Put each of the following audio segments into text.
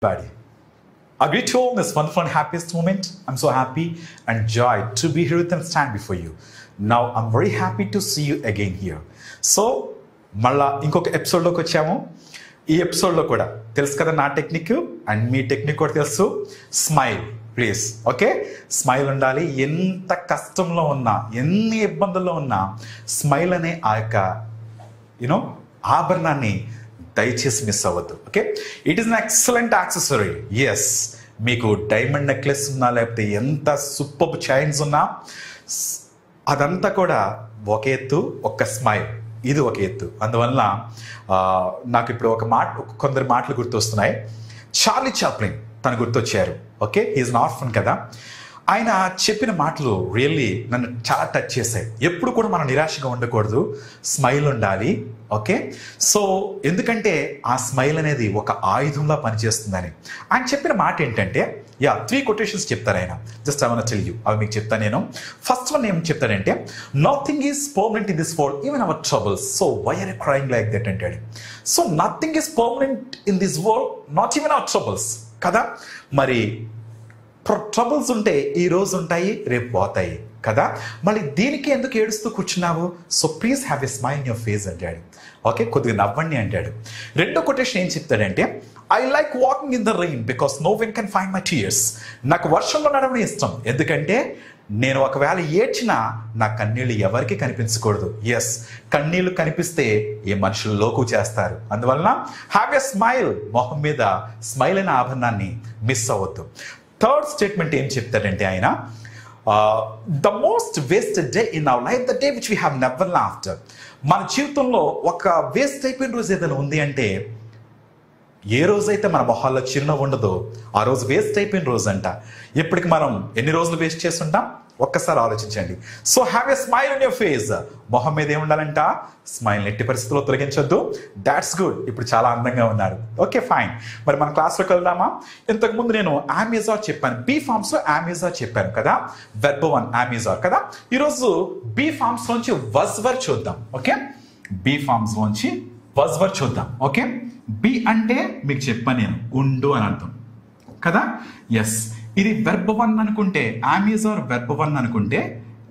everybody. you all in this wonderful and happiest moment? I'm so happy and joy to be here with and stand before you. Now I'm very happy to see you again here. So మళ్ళా ఇంకొక ఎపిసోడ్లోకి వచ్చాము ఈ ఎపిసోడ్లో కూడా తెలుసు కదా నా technique and me technique కూడా తెలుసు స్మైల్ ప్లీజ్ ఓకే స్మైల్ ఉండాలి ఎంత కష్టంలో ఉన్నా ఎన్ని ఇబ్బందుల్లో ఉన్నా స్మైల్ అనే ఆ యొక్క యునో ఆభరణాన్ని దయచేసి మిస్ అవ్వద్దు okay? It is an excellent accessory yes మీకు డైమండ్ నెక్లెస్ ఉన్నా లేకపోతే ఎంత సూపర్ చైన్స్ ఉన్నా అదంతా కూడా ఒక ఎత్తు ఒక స్మైల్ ఇది ఒక ఎత్తు. అందువల్ల నాకు ఇప్పుడు ఒక మాట కొందరు మాటలు గుర్తొస్తున్నాయి. చార్లీ చాప్లిన్ తను గుర్తొచ్చారు ఓకే? ఈజ్ నార్ఫన్ కదా. ఆయన చెప్పిన మాటలు రియల్లీ నన్ను చాలా టచ్ చేశాయి. ఎప్పుడు కూడా మనం నిరాశగా ఉండకూడదు. స్మైల్ ఉండాలి. ఓకే సో ఎందుకంటే ఆ స్మైల్ అనేది ఒక ఆయుధంలా పనిచేస్తుందని. ఆయన చెప్పిన మాట ఏంటంటే యా త్రీ కొటేషన్స్ చెప్తారు ఆయన. జస్ట్ ఐ టెల్ యూ అవి మీకు చెప్తాను నేను. ఫస్ట్ వన్ ఏం చెప్తాడంటే nothing is permanent in this world even our troubles so why are crying like that అంటాడు. So nothing is permanent in this world not even our troubles కదా? మరి troubles ఉంటే ఈ రోజు ఉంటాయి రేపు పోతాయి కదా? మళ్ళీ దీనికి ఎందుకు ఏడుస్తూ కూర్చున్నావు? So please have a smile in your face అంటాడు. ఓకే కొద్దిగా నవ్వండి అంటాడు. రెండో కొటేషన్ ఏం చెప్తాడంటే I like walking in the rain because no when can find my tears నాకు వర్షంలో నడవడం ఇష్టం. ఎందుకంటే నేను ఒకవేళ ఏడ్చినా నా కన్నీళ్ళు ఎవరికి కనిపించకూడదు. ఎస్ కన్నీళ్ళు కనిపిస్తే ఏ మనుషులు లోకు చేస్తారు. అందువలన హ్యావ్ ఎ స్మైల్ మొహం మీద స్మైల్ అనే ఆభరణాన్ని మిస్ అవ్వద్దు. థర్డ్ స్టేట్మెంట్ ఏం చెప్తారంటే ఆయన the most wasted day in our life the day which we have never laughter మన జీవితంలో ఒక వేస్ట్ అయిపోయిన రోజు ఏదైనా ఉంది అంటే ఏ రోజైతే మన మొహాల్లో చిరునవ్వు ఉండదో ఆ రోజు వేస్ట్ అయిపోయిన రోజు అంట ఇప్పటికి మనం ఎన్ని రోజులు వేస్ట్ చేస్తుంటాం? ఒక్కసారి ఆలోచించండి. So have a smile in your face మొహం మీద ఏముండాలంట? స్మైల్ ఎట్టి పరిస్థితుల్లో తొలగించొద్దు. దాట్స్ గుడ్ ఇప్పుడు చాలా అందంగా ఉన్నారు. ఓకే ఫైన్ మరి మన క్లాస్లోకి వెళ్దామా? ఇంతకుముందు నేను అమెజాన్ చెప్పాను. బీ ఫార్మ్స్లో చెప్పాను కదా? వెబ్ వన్ అమెజాన్ కదా? ఈరోజు బీ ఫార్మ్స్ లోంచి వజ్వర్ చూద్దాం. ఓకే బీ ఫార్మ్స్ లోంచి వజ్ వర్ చూద్దాం. ఓకే బి అంటే మీకు చెప్పాను నేను. ఉండు అని అర్థం. కదా? ఎస్ ఇది వెర్బ్ వన్ అనుకుంటే అమెజాన్ వెర్బ్ వన్ అనుకుంటే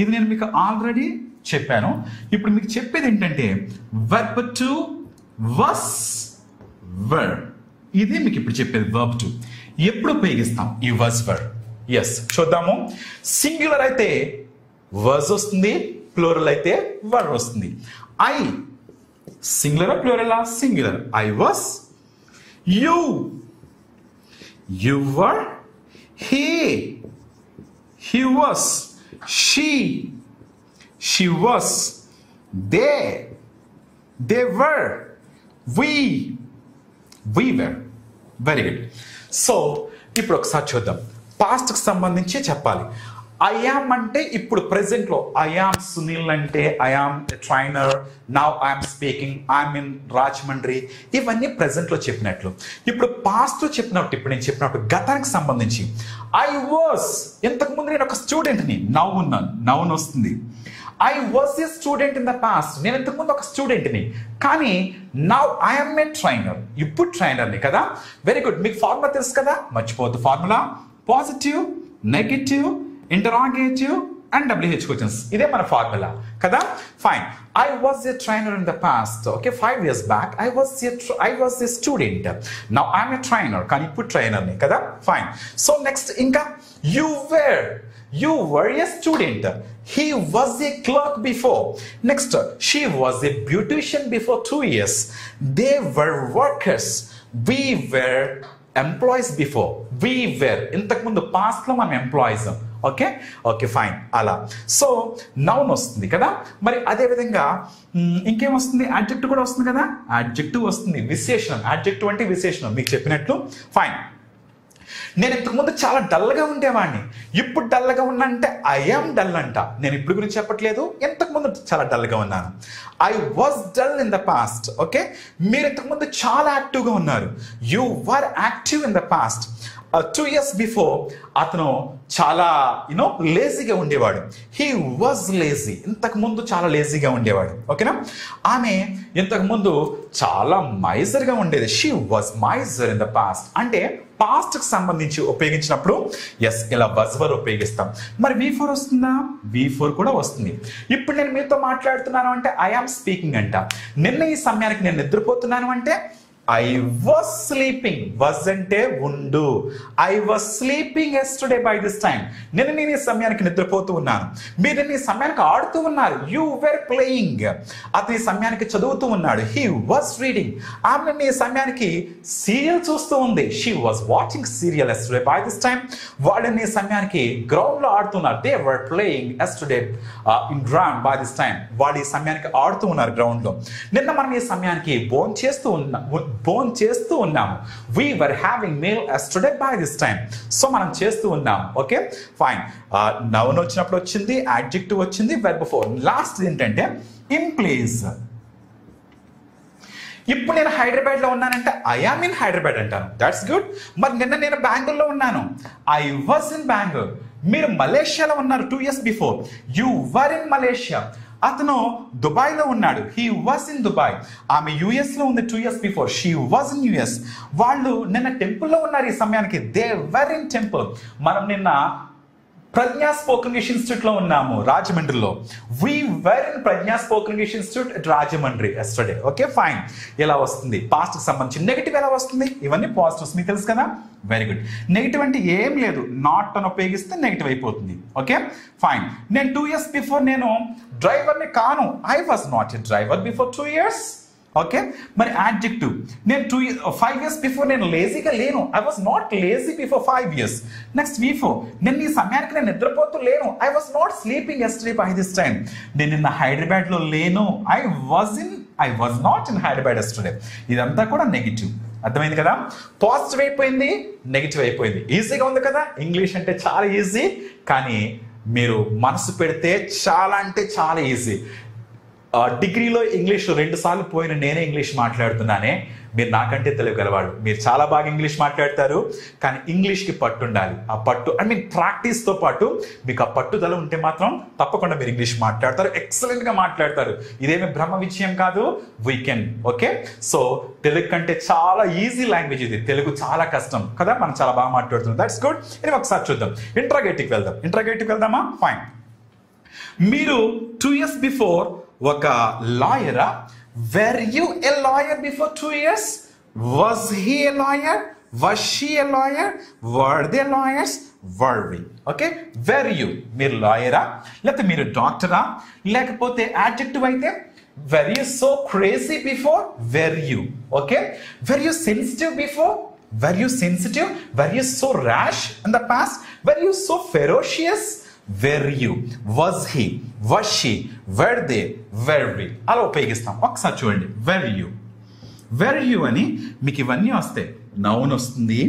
ఇది నేను మీకు ఆల్రెడీ చెప్పాను. ఇప్పుడు మీకు చెప్పేది ఏంటంటే వెర్బ్ టు వస్ వర్ ఇది మీకు ఇప్పుడు చెప్పేది వర్బ్ టు ఎప్పుడు ఉపయోగిస్తాం? ఈ వస్ వర్ ఎస్ చూద్దాము. సింగులర్ అయితే వర్స్ వస్తుంది ప్లోరల్ అయితే వర్ వస్తుంది. I singular plural singular I was you you were he he was she she was they they were we we were very good so ఇప్పుడు ఒకసారి చూద్దాం. పాస్ట్కి సంబంధించి చెప్పాలి. ఐఆమ్ అంటే ఇప్పుడు ప్రెసెంట్లో లో. ఐఆమ్ సునీల్ అంటే I am trainer now I'm speaking I'm in Rajahmundry ఇవన్నీ ప్రెసెంట్లో చెప్పినట్లు. ఇప్పుడు పాస్ట్లో చెప్పినట్టు ఇప్పుడు నేను చెప్పినట్టు గతానికి సంబంధించి ఐ వాస్ ఇంతకుముందు నేను ఒక స్టూడెంట్ని నవ్ ఉన్నాను నవ్వును వస్తుంది I was a student in the past నేను ఇంతకుముందు ఒక స్టూడెంట్ని కానీ నౌ ఐఎమ్ ఏ ట్రైనర్ ఇప్పుడు ట్రైనర్ని కదా? వెరీ గుడ్ మీకు ఫార్ములా తెలుసు కదా? మర్చిపోవద్దు formula positive negative interrogative and WH questions ఇదే మన ఫార్ములా కదా? Fine I was a trainer in the past okay five years back I was I was a student now I'm a trainer కానీ ఇప్పుడు ట్రైనర్ని కదా? ఫైన్ సో నెక్స్ట్ ఇంకా you were You were a student he was a clerk before next she was a beautician before two years they were workers We were employees before we were ఇంతకుముందు పాస్ట్లో మనం employees okay? Okay fine. అలా. So noun వస్తుంది కదా? మరి అదేవిధంగా ఇంకేం వస్తుంది? అడ్జెక్టివ్ కూడా వస్తుంది కదా? అడ్జెక్టివ్ వస్తుంది. విశేషణం. అడ్జెక్టివ్ అంటే విశేషణం. మీకు చెప్పినట్లు. ఫైన్ నేను ఇంతకుముందు చాలా డల్గా ఉండేవాడిని ఇప్పుడు డల్గా ఉన్నా అంటే ఐఎమ్ డల్ అంట. నేను ఇప్పుడు గురించి చెప్పట్లేదు. ఇంతకుముందు చాలా డల్గా ఉన్నాను. I was dull in the past okay? మీరు ఇంతకుముందు చాలా యాక్టివ్గా ఉన్నారు. You were active in the past two years before అతను చాలా యూనో లేజీగా ఉండేవాడు. హీ వాజ్ లేజీ ఇంతకు ముందు చాలా లేజీగా ఉండేవాడు. ఓకేనా ఆమె ఇంతకుముందు చాలా మైజర్గా ఉండేది. She was miser in the past అంటే పాస్ట్కి సంబంధించి ఉపయోగించినప్పుడు ఎస్ ఇలా బజ్వర్ ఉపయోగిస్తాం. మరి వి ఫోర్ వస్తుందా? వి ఫోర్ కూడా వస్తుంది. ఇప్పుడు నేను మీతో మాట్లాడుతున్నాను అంటే ఐ స్పీకింగ్ అంట. నిన్న ఈ సమయానికి నేను నిద్రపోతున్నాను అంటే ఐ వాజ్ స్లీపింగ్ వజ్ అంటే ఉండు. I was sleeping yesterday by this time నేను నేను ఈ సమయానికి నిద్రపోతూ ఉన్నాను. మీరు ఈ సమయానికి ఆడుతూ ఉన్నారు. యూ వెర్ ప్లేయింగ్ అతని సమయానికి చదువుతూ ఉన్నాడు. హీ వాజ్ రీడింగ్ ఆమె ఈ సమయానికి సీరియల్ చూస్తూ ఉంది. She was watching serial yesterday by this time వాళ్ళని ఈ సమయానికి గ్రౌండ్లో ఆడుతున్నారు they were playing yesterday in ground by this time వాళ్ళు ఈ సమయానికి ఆడుతూ ఉన్నారు గ్రౌండ్లో. నిన్న మనం ఈ సమయానికి బోన్ చేస్తూ ఉన్నా బోన్ చేస్తూ ఉన్నాము. We were having meal yesterday by this time so మనం చేస్తూ ఉన్నాం ఓకే ఫైన్ నౌన్ వచ్చినప్పుడు వచ్చింది యాడ్జెక్టివ్ వచ్చింది వెర్బ్ ఫోర్ లాస్ట్ ఏంటంటే ఇన్ ప్లేస్ ఇప్పుడు నేను హైదరాబాద్లో ఉన్నానంటే ఐఆమ్ ఇన్ హైదరాబాద్ అంటాను. దాట్స్ గుడ్ మరి నిన్న నేను బెంగళూరులో ఉన్నాను. ఐ వాజ్ ఇన్ బెంగళూరు మీరు మలేషియాలో ఉన్నారు two years before you were in Malaysia అతను దుబాయ్లో ఉన్నాడు. హీ వాస్ ఇన్ దుబాయ్ ఆమె యుఎస్లో ఉంది two years before she was in US వాళ్ళు నిన్న టెంపుల్లో ఉన్నారు ఈ సమయానికి. దే వెర్ ఇన్ టెంపుల్ మనం నిన్న ప్రజ్ఞా స్పోకన్ ఇంగ్లీష్ ఇన్స్టిట్యూట్లో ఉన్నాము రాజమండ్రిలో. We were in Pragna spoken English institute at Rajahmundry yesterday okay fine ఇలా వస్తుంది? పాస్ట్కి సంబంధించి నెగిటివ్ ఎలా వస్తుంది? ఇవన్నీ పాజిటివ్స్ మీకు తెలుసు కదా? వెరీ గుడ్ నెగిటివ్ అంటే ఏం లేదు. నాట్ అని ఉపయోగిస్తే నెగిటివ్ అయిపోతుంది. ఓకే ఫైన్ నేను టూ ఇయర్స్ బిఫోర్ నేను డ్రైవర్ని కాను. I was not a driver before two years okay? మరి యాడ్జెక్టివ్ నేను టూ ఫైవ్ ఇయర్స్ బిఫోర్ నేను లేజీగా లేను. I was not lazy before five years next before నేను ఈ సమయానికి నేను నిద్రపోతూ లేను. I was not sleeping yesterday by this time నేను నిన్న హైదరాబాద్లో లేను. I was in I was not in Hyderabad yesterday ఇదంతా కూడా నెగిటివ్ అర్థమైంది కదా? పాజిటివ్ అయిపోయింది నెగిటివ్ అయిపోయింది. ఈజీగా ఉంది కదా? ఇంగ్లీష్ అంటే చాలా ఈజీ కానీ మీరు మనసు పెడితే చాలా అంటే చాలా ఈజీ డిగ్రీలో ఇంగ్లీష్ రెండు సార్లు పోయిన నేనే ఇంగ్లీష్ మాట్లాడుతున్నానే. మీరు నాకంటే తెలుగు గలవాడు మీరు చాలా బాగా ఇంగ్లీష్ మాట్లాడతారు కానీ ఇంగ్లీష్కి పట్టు ఉండాలి. ఆ పట్టు ఐ మీన్ ప్రాక్టీస్తో పాటు మీకు ఆ పట్టుదల ఉంటే మాత్రం తప్పకుండా మీరు ఇంగ్లీష్ మాట్లాడతారు ఎక్సలెంట్గా మాట్లాడతారు. ఇదేమి బ్రహ్మ విజయం కాదు వీకెండ్ ఓకే సో తెలుగు కంటే చాలా ఈజీ లాంగ్వేజ్ ఇది. తెలుగు చాలా కష్టం కదా మనం చాలా బాగా మాట్లాడుతున్నాం. దట్స్ గుడ్ ఇది ఒకసారి చూద్దాం. ఇంట్రాగేటివ్కి వెళ్దాం. ఇంట్రాగేటివ్కి వెళ్దామా? ఫైన్ మీరు టూ ఇయర్స్ బిఫోర్ ఒక లాయరా were you a lawyer before two years was he a lawyer was she a lawyer were they lawyers were we okay were you మీరు లాయరా? లేకపోతే మీరు డాక్టరా? లేకపోతే యాడ్జెక్టివ్ అయితే were you so crazy before were you okay were you sensitive before were you sensitive were you so rash in the past were you so ferocious? Were you was he was she? Were they were we అలా ఉపయోగిస్తాం. ఒకసారి చూడండి. Where you where you అని మీకు ఇవన్నీ వస్తాయి. Noun వస్తుంది.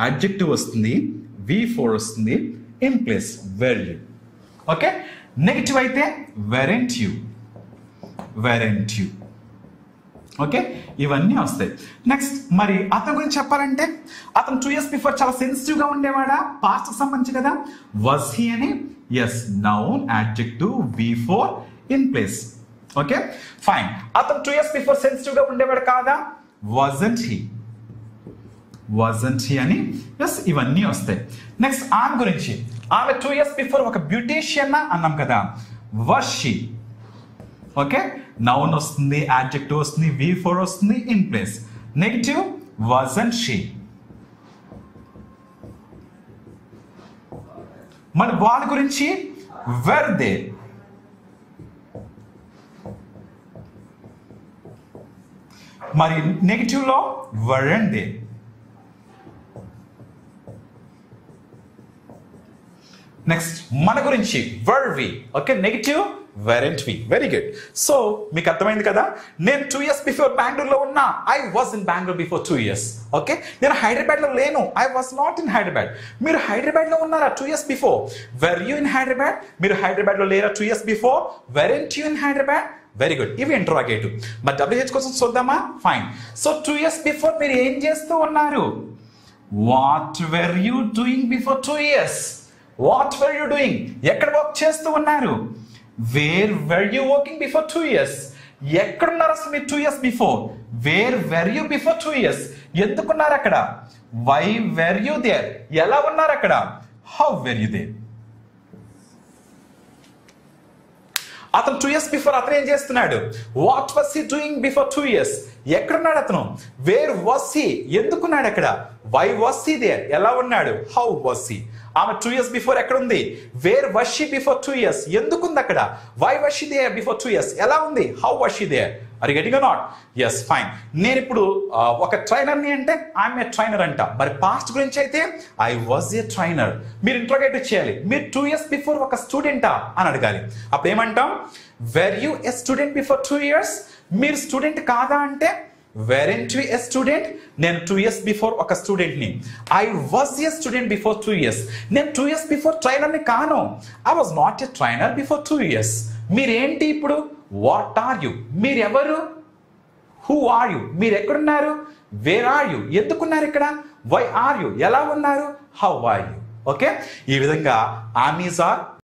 Adjective వస్తుంది. వి ఫోర్ వస్తుంది. In place were you okay negative అయితే weren't you weren't you okay? ఇవన్నీ వస్తాయి. నెక్స్ట్ మరి అతని గురించి చెప్పాలంటే అతను టూ ఇయర్స్ బిఫోర్ చాలా సెన్సిటివ్గా ఉండేవాడా? పాస్ట్ సంబంధించి కదా? వాజ్ హీ అని yes noun adjective before in place okay? Fine అతను టూ ఇయర్స్ బిఫోర్ సెన్సిటివ్గా ఉండేవాడు కాదా? వజంట్ హీ వజంట్ హీ అని? ఎస్ ఇవన్నీ వస్తాయి. నెక్స్ట్ ఆమె గురించి. ఆమె టూ ఇయర్స్ బిఫోర్ ఒక బ్యూటీషియన్ అన్నాం కదా. వాజ్ ఓకే నౌన్ వస్తుంది యాడ్జెక్టివ్ వస్తుంది వి ఫోర్ వస్తుంది in place negative and she మరి వాళ్ళ గురించి వెర్ దే మరి నెగిటివ్లో వరన్ దే నెక్స్ట్ మన గురించి were we okay negative weren't we very good so మీకు అర్థమైంది కదా? నేను టూ ఇయర్స్ బిఫోర్ బెంగళూరులో ఉన్నా. I was in Bengaluru before two years okay నేను హైదరాబాద్లో లేను. I was not in Hyderabad మీరు హైదరాబాద్లో ఉన్నారా two years before were you in Hyderabad మీరు హైదరాబాద్లో లేరా two years before weren't you in Hyderabad very good ఇవి ఇంట్రాగేటివ్ మరి డబ్ల్యూహెచ్ కోసం చూద్దామా? Fine so two years before మీరు ఏం చేస్తూ ఉన్నారు? What were you doing before two years what were you doing ఎక్కడ వర్క్ చేస్తూ ఉన్నారు? Where were you working before two years ఎక్కడున్నారు అసలు మీరు two years before where were you before two years ఎందుకున్నారు అక్కడ? వై వెర్ యూ దేర్ ఎలా ఉన్నారు అక్కడ? హౌ వెర్ యూ దేర్ అతను టూ ఇయర్స్ బిఫోర్ అతను ఏం చేస్తున్నాడు? What was he doing before two years ఎక్కడున్నాడు అతను? వేర్ వాస్ హీ ఎందుకున్నాడు అక్కడ? వై వాస్ హీ దేర్ ఎలా ఉన్నాడు? హౌ వాస్ హీ ఆమె టూ ఇయర్స్ బిఫోర్ ఎక్కడ ఉంది where was she before two years ఎందుకుంది అక్కడ? Why was she there before two years ఎలా ఉంది? How was she there are getting not yes fine నేను ఇప్పుడు ఒక ట్రైనర్ని అంటే ఐఎమ్ ఏ ట్రైనర్ అంట. మరి పాస్ట్ గురించి అయితే ఐ వాజ్ ఏ ట్రైనర్ మీరు ఇంట్రోగేట్ చేయాలి. మీరు టూ ఇయర్స్ బిఫోర్ ఒక స్టూడెంటా అని అడగాలి. అప్పుడు ఏమంటాం? Were you a student before two years మీరు స్టూడెంట్ కాదా అంటే వెరెంట్ యూ ఎ స్టూడెంట్ నేను టూ ఇయర్స్ బిఫోర్ ఒక స్టూడెంట్ని I was a student before two years నేను టూ ఇయర్స్ బిఫోర్ ట్రైనర్ని కాను. I was not a trainer before two years మీరేంటి ఇప్పుడు? వాట్ ఆర్ యు మీరెవరు? హూ ఆర్ యు మీరు ఎక్కడున్నారు వేర్ ఆర్ యు ఎందుకున్నారు ఇక్కడ? వై ఆర్ యు ఎలా ఉన్నారు? హౌ ఆర్ యు ఓకే ఈ విధంగా ఆమీస్ ఆర్